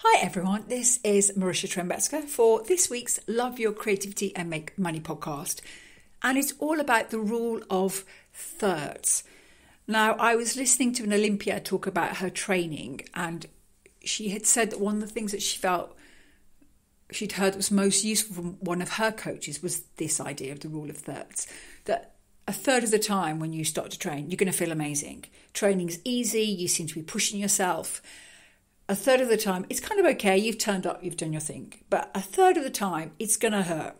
Hi everyone, this is Marysia Trembecka for this week's Love Your Creativity and Make Money podcast. And it's all about the rule of thirds. Now, I was listening to an Olympiad talk about her training, and she had said that one of the things that she felt she'd heard was most useful from one of her coaches was this idea of the rule of thirds. That a third of the time when you start to train, you're going to feel amazing. Training's easy, you seem to be pushing yourself. A third of the time, it's kind of okay, you've turned up, you've done your thing. But a third of the time, it's going to hurt.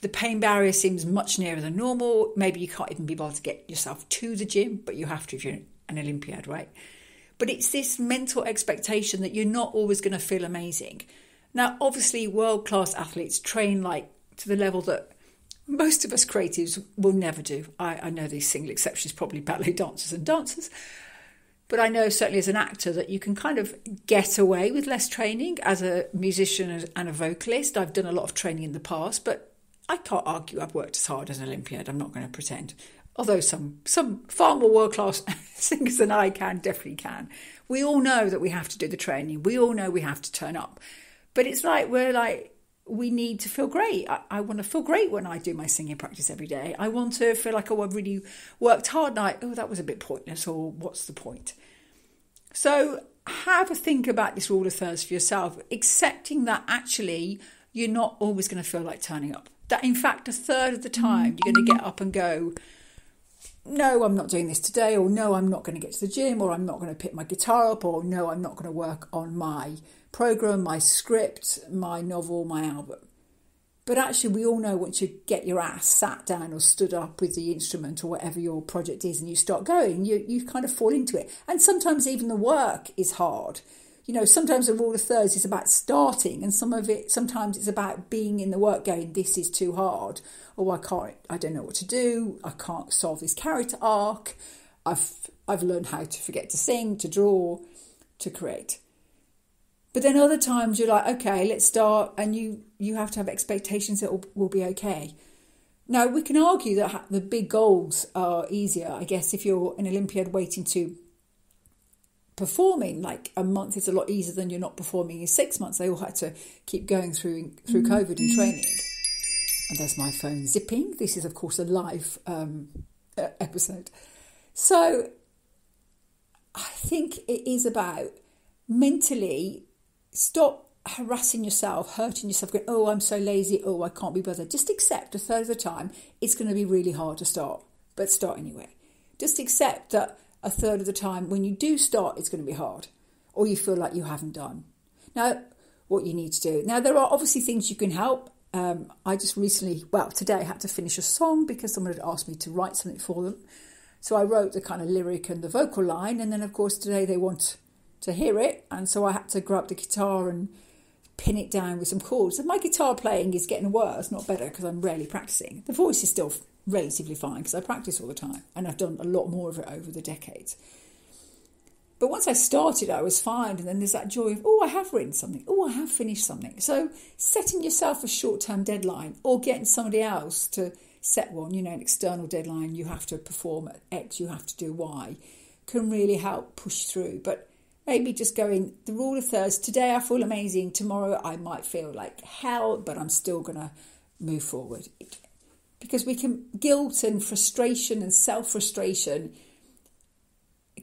The pain barrier seems much nearer than normal. Maybe you can't even be bothered to get yourself to the gym, but you have to if you're an Olympiad, right? But it's this mental expectation that you're not always going to feel amazing. Now, obviously, world class athletes train like to the level that most of us creatives will never do. I, I know these single exceptions, probably ballet dancers and dancers. But I know certainly as an actor that you can kind of get away with less training as a musician and a vocalist. I've done a lot of training in the past, but I can't argue I've worked as hard as an Olympiad. I'm not going to pretend. Although some some far more world class singers than I can definitely can. We all know that we have to do the training. We all know we have to turn up. But it's like we're like we need to feel great. I, I, want to feel great when I do my singing practice every day. I want to feel like, oh, I've really worked hard. And I, oh, that was a bit pointless, or what's the point? So have a think about this rule of thirds for yourself, accepting that actually you're not always going to feel like turning up. That in fact, a third of the time you're going to get up and go, no, I'm not doing this today, or no, I'm not going to get to the gym, or I'm not going to pick my guitar up, or no, I'm not going to work on my program, my script, my novel, my album. But actually, we all know once you get your ass sat down or stood up with the instrument or whatever your project is and you start going, you, you kind of fall into it. And sometimes even the work is hard. You know, sometimes the rule of thirds is about starting, and some of it, sometimes it's about being in the work going, this is too hard, or I can't, I don't know what to do, I can't solve this character arc, I've, I've learned how to forget to sing, to draw, to create. But then other times you're like, okay, let's start, and you you have to have expectations that will, will be okay. Now we can argue that the big goals are easier, I guess, if you're an Olympiad waiting to performing like a month is a lot easier than you're not performing in six months. They all had to keep going through through mm-hmm. COVID and training. And there's my phone zipping. This is, of course, a live um, episode. So I think it is about mentally stop harassing yourself, hurting yourself, going, oh, I'm so lazy, oh, I can't be bothered. Just accept a third of the time it's going to be really hard to start, but start anyway. Just accept that a third of the time when you do start, it's going to be hard or you feel like you haven't done. Now, what you need to do. Now, there are obviously things you can help. Um, I just recently, well, today I had to finish a song because someone had asked me to write something for them. So I wrote the kind of lyric and the vocal line, and then of course today they want to hear it, and so I had to grab the guitar and pin it down with some chords. And my guitar playing is getting worse, not better, because I'm rarely practicing. The voice is still relatively fine because I practice all the time, and I've done a lot more of it over the decades. But once I started, I was fine, and then there's that joy of, oh, I have written something, oh, I have finished something. So setting yourself a short term deadline or getting somebody else to set one, you know, an external deadline, you have to perform at X, you have to do Y, can really help push through. But maybe just going the rule of thirds today i feel amazing tomorrow i might feel like hell but i'm still going to move forward because we can guilt and frustration and self-frustration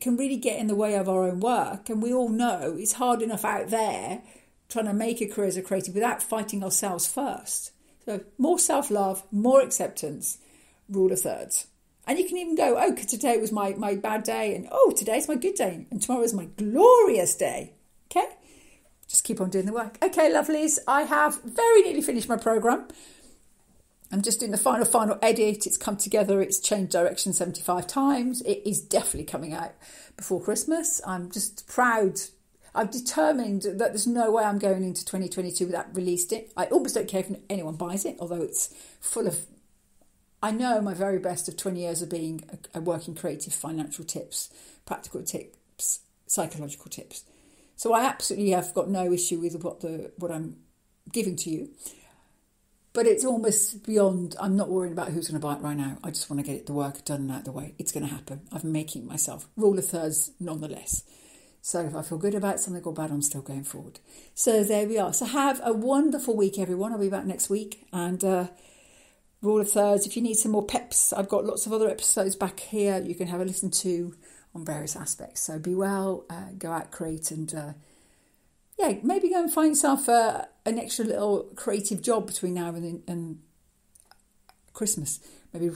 can really get in the way of our own work and we all know it's hard enough out there trying to make a career as a creative without fighting ourselves first so more self-love more acceptance rule of thirds and you can even go, oh, today was my, my bad day, and oh, today's my good day, and tomorrow is my glorious day. Okay? Just keep on doing the work. Okay, lovelies, I have very nearly finished my program. I'm just doing the final, final edit. It's come together, it's changed direction 75 times. It is definitely coming out before Christmas. I'm just proud. I've determined that there's no way I'm going into 2022 without released it. I almost don't care if anyone buys it, although it's full of I know my very best of 20 years of being a, a working creative, financial tips, practical tips, psychological tips. So I absolutely have got no issue with what the what I'm giving to you. But it's almost beyond. I'm not worrying about who's going to buy it right now. I just want to get the work done and out of the way. It's going to happen. I'm making myself rule of thirds nonetheless. So if I feel good about something or bad, I'm still going forward. So there we are. So have a wonderful week, everyone. I'll be back next week. And uh, rule of thirds, if you need some more peps, I've got lots of other episodes back here you can have a listen to on various aspects. So be well, uh, go out, create, and uh, yeah, maybe go and find yourself uh, an extra little creative job between now and, and Christmas. Maybe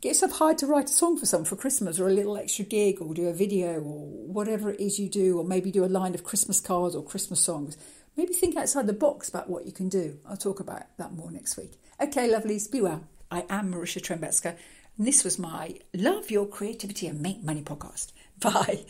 get yourself hired to write a song for someone for Christmas or a little extra gig or do a video or whatever it is you do, or maybe do a line of Christmas cards or Christmas songs. Maybe think outside the box about what you can do. I'll talk about that more next week. Okay, lovelies, be well. I am Marysia Trembecka, and this was my Love Your Creativity and Make Money podcast. Bye.